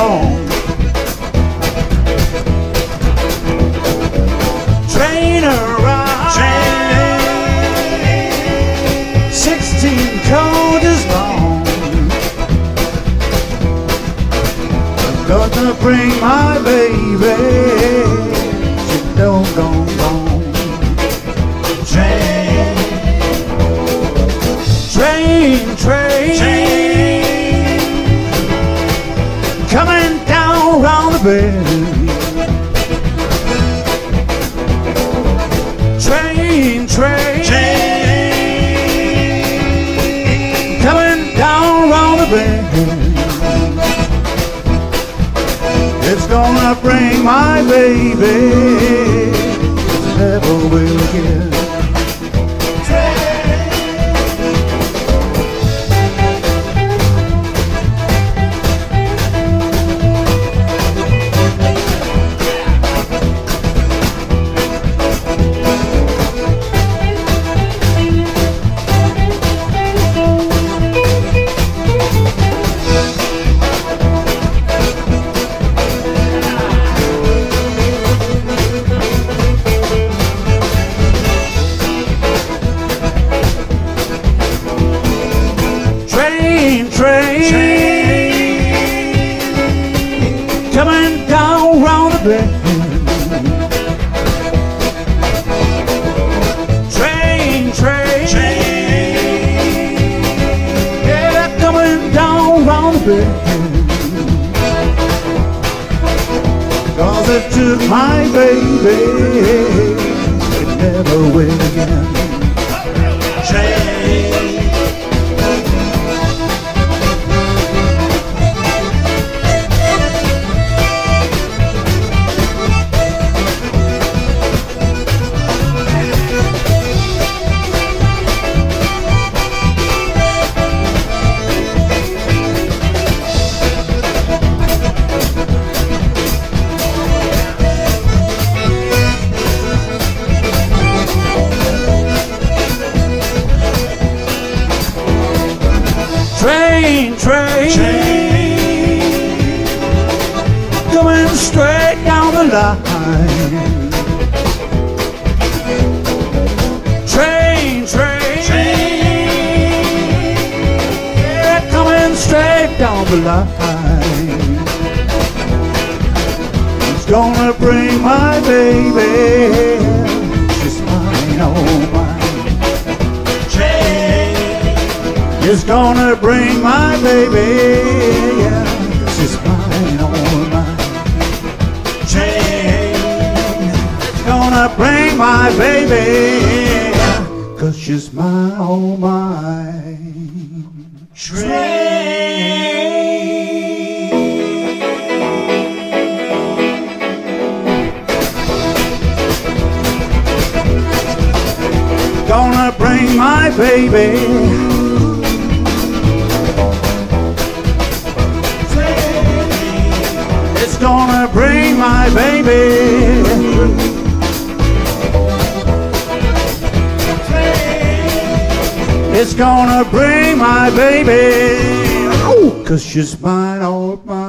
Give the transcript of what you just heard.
long. Train around. Sixteen coaches long. I'm gonna bring my baby. She don't go home. Train, train, train, the bend. Train, train, coming down round the bend. It's gonna bring my baby. It never will again. Train, coming down round the bend. Train, train, yeah, coming down round the bend. Cause it took my baby, it never will Train, train, coming straight down the line. Train, train, yeah, coming straight down the line. It's gonna bring my baby. She's mine, oh mine. Is gonna bring my baby. Yeah, she's mine, oh mine. It's gonna bring my baby. Cause she's mine, oh mine. Gonna bring my baby. It's gonna bring my baby. Cause she's mine, all mine.